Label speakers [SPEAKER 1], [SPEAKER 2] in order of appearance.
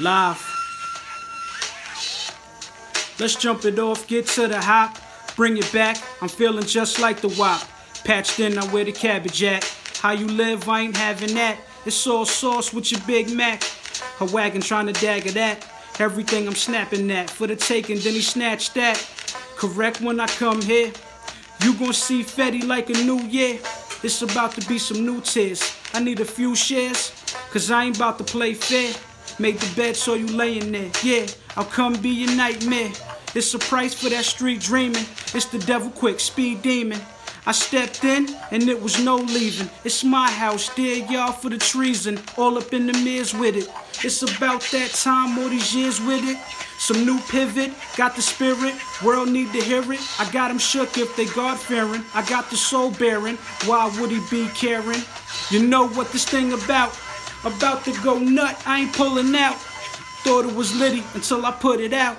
[SPEAKER 1] Live. Let's jump it off, get to the hop. Bring it back, I'm feeling just like the wop. Patched in, I wear the cabbage at. How you live, I ain't having that. It's all sauce with your Big Mac. Her wagon trying to dagger that. Everything I'm snapping at. For the taking, then he snatched that. Correct when I come here. You gon' see Fetti like a new year. It's about to be some new tears. I need a few shares, cause I ain't about to play fair. Make the bed so you laying there. Yeah, I'll come be your nightmare. It's a price for that street dreaming. It's the devil quick, speed demon. I stepped in and it was no leaving. It's my house, dear y'all for the treason. All up in the mirrors with it. It's about that time, all these years with it. Some new pivot, got the spirit, world need to hear it. I got them shook if they God fearing. I got the soul bearing, why would he be caring? You know what this thing about? About to go nut, I ain't pulling out. Thought it was litty until I put it out.